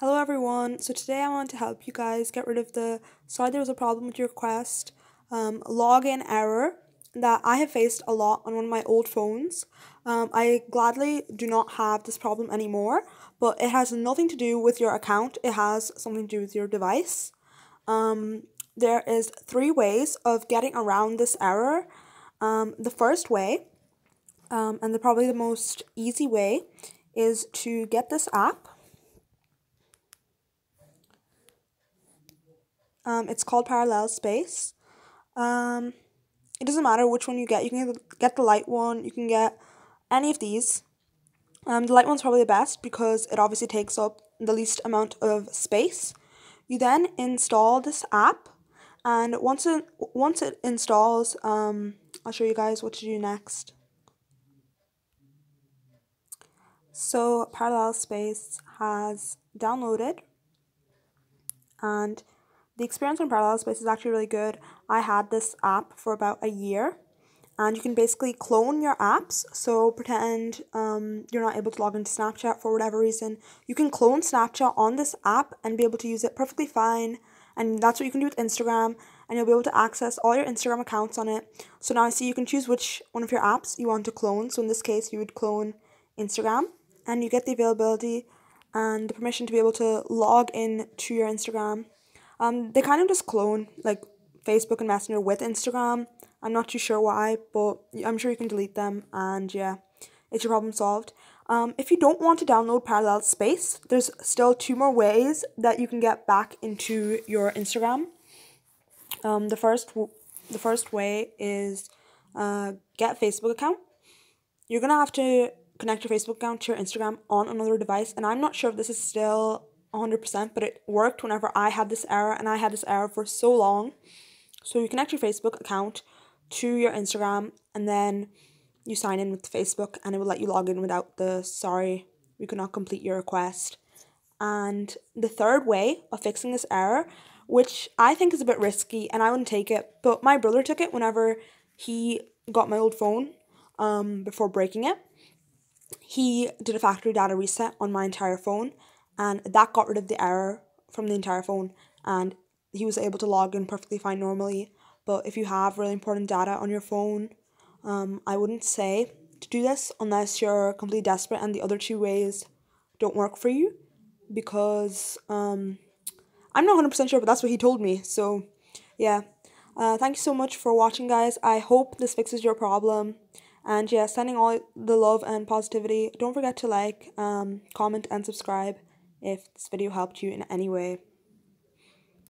Hello everyone, so today I want to help you guys get rid of the sorry there was a problem with your request um, login error that I have faced a lot on one of my old phones. Um, I gladly do not have this problem anymore, but it has nothing to do with your account, it has something to do with your device. Um, there is three ways of getting around this error. Um, the first way, um, and the probably the most easy way, is to get this app Um, it's called Parallel Space. Um, it doesn't matter which one you get. You can get the light one. You can get any of these. Um, the light one's probably the best because it obviously takes up the least amount of space. You then install this app, and once it once it installs, um, I'll show you guys what to do next. So Parallel Space has downloaded, and the experience on Parallel Space is actually really good. I had this app for about a year and you can basically clone your apps. So pretend um, you're not able to log into Snapchat for whatever reason. You can clone Snapchat on this app and be able to use it perfectly fine. And that's what you can do with Instagram. And you'll be able to access all your Instagram accounts on it. So now I see you can choose which one of your apps you want to clone. So in this case, you would clone Instagram. And you get the availability and the permission to be able to log in to your Instagram um, they kind of just clone like Facebook and Messenger with Instagram. I'm not too sure why, but I'm sure you can delete them, and yeah, it's your problem solved. Um, if you don't want to download Parallel Space, there's still two more ways that you can get back into your Instagram. Um, the first the first way is uh, get Facebook account. You're gonna have to connect your Facebook account to your Instagram on another device, and I'm not sure if this is still 100%, but it worked whenever I had this error, and I had this error for so long. So you connect your Facebook account to your Instagram, and then you sign in with Facebook, and it will let you log in without the sorry, we could not complete your request. And the third way of fixing this error, which I think is a bit risky, and I wouldn't take it, but my brother took it whenever he got my old phone um, before breaking it. He did a factory data reset on my entire phone and that got rid of the error from the entire phone and he was able to log in perfectly fine normally. But if you have really important data on your phone um, i wouldn't say to do this unless you're completely desperate and the other two ways don't work for you because um, i'm not 100% sure but that's what he told me. So yeah. Uh, thank you so much for watching guys. I hope this fixes your problem. And yeah sending all the love and positivity. Don't forget to like um, comment and subscribe if this video helped you in any way.